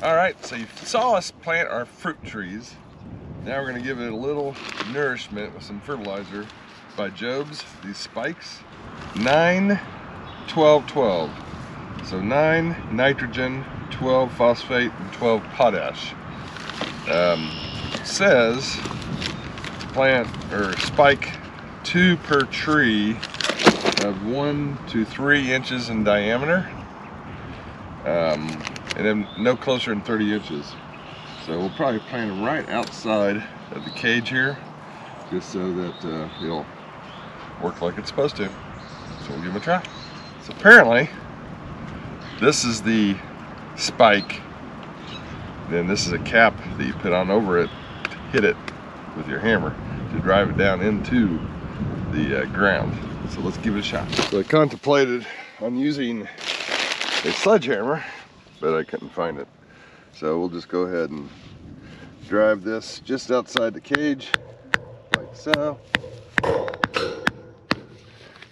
All right, so you saw us plant our fruit trees. Now we're gonna give it a little nourishment with some fertilizer by Jobe's, these spikes. 9, 12, 12. So 9 nitrogen, 12 phosphate, and 12 potash. Um, says plant or spike two per tree of one to three inches in diameter um, and then no closer than 30 inches. So we'll probably plant them right outside of the cage here just so that uh, it'll work like it's supposed to. So we'll give them a try. So apparently this is the spike then this is a cap that you put on over it to hit it with your hammer to drive it down into the uh, ground. So let's give it a shot. So I contemplated on using a sledgehammer, but I couldn't find it. So we'll just go ahead and drive this just outside the cage, like so.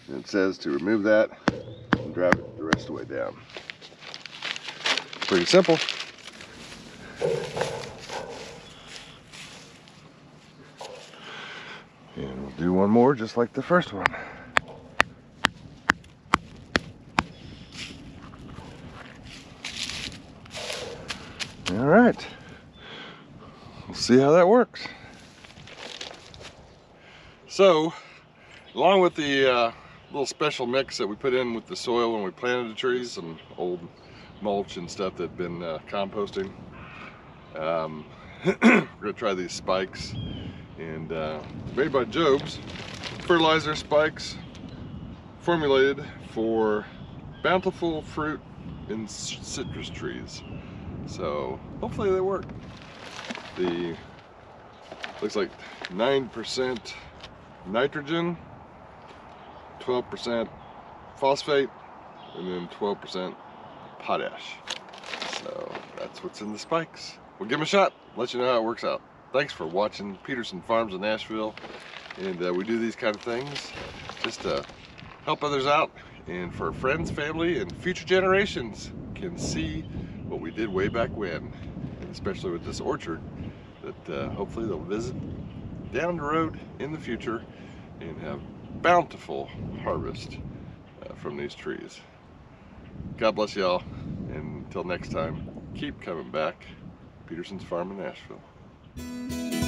And it says to remove that and drive it the rest of the way down. Pretty simple. And we'll do one more just like the first one. All right. We'll see how that works. So, along with the uh, little special mix that we put in with the soil when we planted the trees, some old mulch and stuff that had been uh, composting, um, we're gonna try these spikes and uh, made by Jobe's. Fertilizer spikes formulated for bountiful fruit and citrus trees. So hopefully they work. The looks like 9% nitrogen, 12% phosphate, and then 12% potash. So that's what's in the spikes. We'll give them a shot, let you know how it works out. Thanks for watching Peterson Farms in Nashville. And uh, we do these kind of things just to help others out and for friends, family, and future generations can see what we did way back when, especially with this orchard, that uh, hopefully they'll visit down the road in the future and have bountiful harvest uh, from these trees. God bless y'all, and until next time, keep coming back. Peterson's Farm in Nashville.